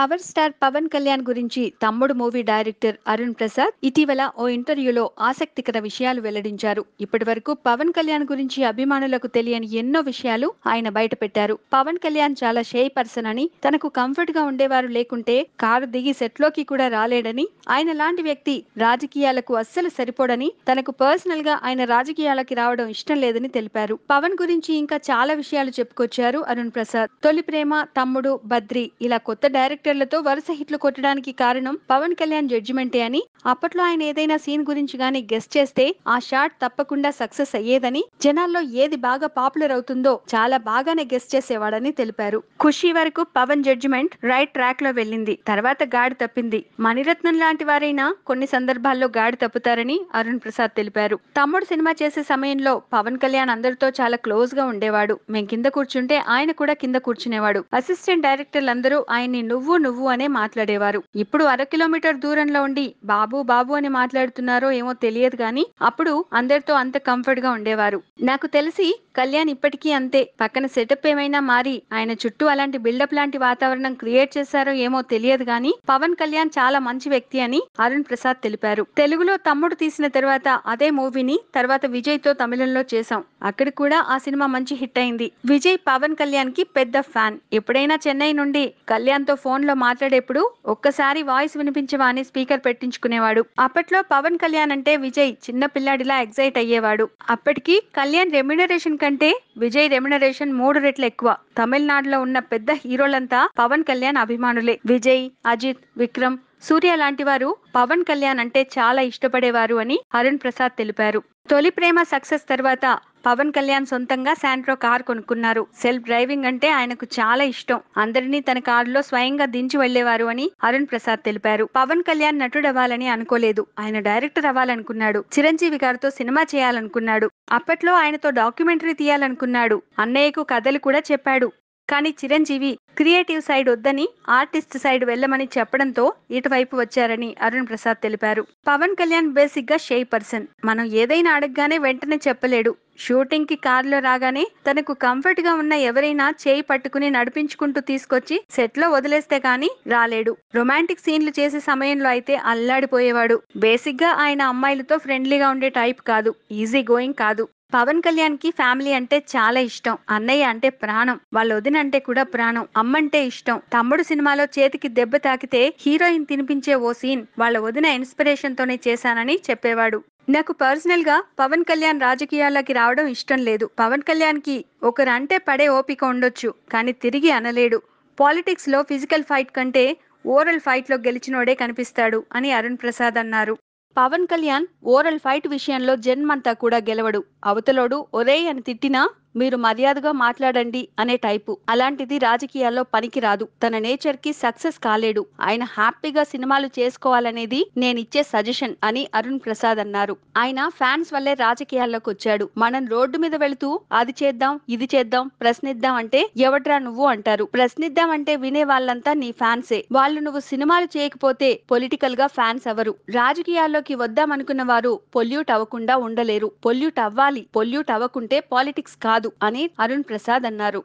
Power star Pawan Kalyan గురించి తమ్ముడు movie director Arun Prasad ఇటీవల ఓ ఇంటర్వ్యూలో ఆసక్తికర విషయాలు వెల్లడించారు. ఇప్పటి వరకు పవన్ కళ్యాణ్ గురించి అభిమానులకు తెలియని ఎన్నో విషయాలు ఆయన బయటపెట్టారు. పవన్ కళ్యాణ్ చాలా షే పర్సన్ అని తనకు కంఫర్ట్గా ఉండేవారు లేకుంటే కారు దిగి సెట్లోకి కూడా రాలేడని ఆయన లాంటి వ్యక్తి రాజకీయాలకు అస్సలు సరిపోడని తనకు పర్సనల్గా ఆయన రాజకీయాలకి రావడం ఇష్టం లేదని తెలిపారు. పవన్ గురించి ఇంకా చాలా విషయాలు చెప్పుకొచ్చారు అరుణ్ ప్రసాద్. తొలి ప్రేమ తమ్ముడు బద్రి ఇలా కొత్త డైరెక్టర్ క్రికెటర్లతో వరుస హిట్లు కొట్టడానికి కారణం పవన్ కళ్యాణ్ జడ్జిమెంటే అని. అప్పట్లో ఆయన ఏదైనా సీన్ గురించి గానీ గెస్ట్ చేస్తే ఆ షాట్ తప్పకుండా సక్సెస్ అయ్యేదని జనాల్లో ఏది బాగా పాపులర్ అవుతుందో చాలా బాగానే గెస్ట్ చేసేవాడని తెలిపారు. ఖుషి వరకు పవన్ జడ్జిమెంట్ రైట్ ట్రాక్లో వెళ్ళింది. తర్వాత గాడి తప్పింది. మణిరత్నం లాంటి వారైనా కొన్ని సందర్భాల్లో గాడి తప్పుతారని అరుణ్ ప్రసాద్ తెలిపారు. తమ్ముడు సినిమా చేసే సమయంలో పవన్ కళ్యాణ్ అందరితో చాలా క్లోజ్గా ఉండేవాడు. మేం కింద కూర్చుంటే ఆయన కూడా కింద కూర్చునేవాడు. అసిస్టెంట్ డైరెక్టర్లందరూ ఆయన్ని నువ్వు నువ్వు అనే మాట్లాడేవారు. ఇప్పుడు అర కిలోమీటర్ దూరంలో ఉండి బాబు బాబు అని మాట్లాడుతున్నారో ఏమో తెలియదు గాని అప్పుడు అందరితో అంత కంఫర్ట్గా ఉండేవారు. నాకు తెలిసి కళ్యాణ్ ఇప్పటికీ అంతే. పక్కన సెటప్ ఏమైనా మారి ఆయన చుట్టూ అలాంటి బిల్డప్ లాంటి వాతావరణం క్రియేట్ చేశారో ఏమో తెలియదు గాని పవన్ కళ్యాణ్ చాలా మంచి వ్యక్తి అని అరుణ్ ప్రసాద్ తెలిపారు. తెలుగులో తమ్ముడు తీసిన తర్వాత అదే మూవీని తర్వాత విజయ్తో తమిళంలో చేశాం. అక్కడ కూడా ఆ సినిమా మంచి హిట్ అయింది. విజయ్ పవన్ కళ్యాణ్కి పెద్ద ఫ్యాన్ ఎప్పుడైనా చెన్నై నుండి కళ్యాణ్తో ఫోన్ ఫోన్లో మాట్లాడేప్పుడు ఒక్కసారి వాయిస్ వినిపించవాని స్పీకర్ పెట్టించుకునేవాడు. అప్పట్లో పవన్ కళ్యాణ్ అంటే విజయ్ చిన్న పిల్లాడిలా ఎగ్జైట్ అయ్యేవాడు. అప్పటికి కళ్యాణ్ రెమ్యునరేషన్ కంటే విజయ్ రెమ్యునరేషన్ మూడు రెట్లు ఎక్కువ. తమిళనాడులో ఉన్న పెద్ద హీరోలంతా పవన్ కళ్యాణ్ అభిమానులే. విజయ్ అజిత్ విక్రమ్ సూర్య లాంటి వారు పవన్ కళ్యాణ్ అంటే చాలా ఇష్టపడేవారు అని అరుణ్ ప్రసాద్ తెలిపారు. తొలి ప్రేమ సక్సెస్ తర్వాత పవన్ కళ్యాణ్ సొంతంగా శాంట్రో కార్ కొనుక్కున్నారు. సెల్ఫ్ డ్రైవింగ్ అంటే ఆయనకు చాలా ఇష్టం. అందరినీ తన కారులో స్వయంగా దించి వెళ్ళేవారు అని అరుణ్ ప్రసాద్ తెలిపారు. పవన్ కళ్యాణ్ నటుడు అవ్వాలని అనుకోలేదు. ఆయన డైరెక్టర్ అవ్వాలనుకున్నాడు. చిరంజీవి గారితో సినిమా చేయాలనుకున్నాడు. అప్పట్లో ఆయనతో డాక్యుమెంటరీ తీయాలనుకున్నాడు. అన్నయ్యకు కథలు కూడా చెప్పాడు. కానీ చిరంజీవి క్రియేటివ్ సైడ్ వద్దని ఆర్టిస్ట్ సైడ్ వెళ్ళమని చెప్పడంతో ఇటువైపు వచ్చారని అరుణ్ ప్రసాద్ తెలిపారు. పవన్ కళ్యాణ్ బేసిక్గా షే పర్సన్. మనం ఏదైనా అడగగానే వెంటనే చెప్పలేడు. షూటింగ్కి కారులో రాగానే తనకు కంఫర్ట్గా ఉన్న ఎవరైనా చేయి పట్టుకుని నడిపించుకుంటూ తీసుకొచ్చి సెట్లో వదిలేస్తే గాని రాలేడు. రొమాంటిక్ సీన్లు చేసే సమయంలో అయితే అల్లాడిపోయేవాడు. బేసిక్గా ఆయన అమ్మాయిలతో ఫ్రెండ్లీగా ఉండే టైప్ కాదు. ఈజీ గోయింగ్ కాదు. పవన్ కళ్యాణ్కి ఫ్యామిలీ అంటే చాలా ఇష్టం. అన్నయ్య అంటే ప్రాణం. వాళ్ళ వదిన అంటే కూడా ప్రాణం. అమ్మంటే ఇష్టం. తమ్ముడు సినిమాలో చేతికి దెబ్బ తాకితే హీరోయిన్ తినిపించే ఓ సీన్ వాళ్ళ వదిన ఇన్స్పిరేషన్ తోనే చేశానని చెప్పేవాడు. నాకు పర్సనల్గా పవన్ కళ్యాణ్ రాజకీయాల్లోకి రావడం ఇష్టం లేదు. పవన్ కళ్యాణ్కి ఒకరు అంటే పడే ఓపిక ఉండొచ్చు కానీ తిరిగి అనలేడు. పాలిటిక్స్లో ఫిజికల్ ఫైట్ కంటే ఓరల్ ఫైట్లో గెలిచినోడే కనిపిస్తాడు అని అరుణ్ ప్రసాద్ అన్నారు. పవన్ కళ్యాణ్ ఓరల్ ఫైట్ విషయంలో జన్మంతా కూడా గెలవడు. అవతలోడు ఒరేయ్ అని తిట్టినా మీరు మర్యాదగా మాట్లాడండి అనే టైపు. అలాంటిది రాజకీయాల్లో పనికిరాదు. తన నేచర్కి సక్సెస్ కాలేడు. ఆయన హ్యాపీగా సినిమాలు చేసుకోవాలనేది నేనిచ్చే సజెషన్ అని అరుణ్ ప్రసాద్ అన్నారు. ఆయన ఫ్యాన్స్ వల్లే రాజకీయాల్లోకి వచ్చాడు. మనం రోడ్డు మీద వెళుతూ అది చేద్దాం ఇది చేద్దాం ప్రశ్నిద్దాం అంటే ఎవడ్రా నువ్వు అంటారు. ప్రశ్నిద్దాం అంటే వినే వాళ్ళంతా నీ ఫ్యాన్సే. వాళ్ళు నువ్వు సినిమాలు చేయకపోతే పొలిటికల్గా ఫ్యాన్స్ అవరు రాజకీయాల్లోకి వద్దామనుకున్న వారు పొల్యూట్ అవ్వకుండా ఉండలేరు. పొల్యూట్ అవ్వాలి. పొల్యూట్ అవ్వకుంటే పాలిటిక్స్ కాదు. అని అరుణ్ ప్రసాద్ అన్నారు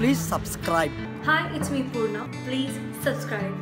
Please subscribe. Hi, it's me Purna. Please subscribe.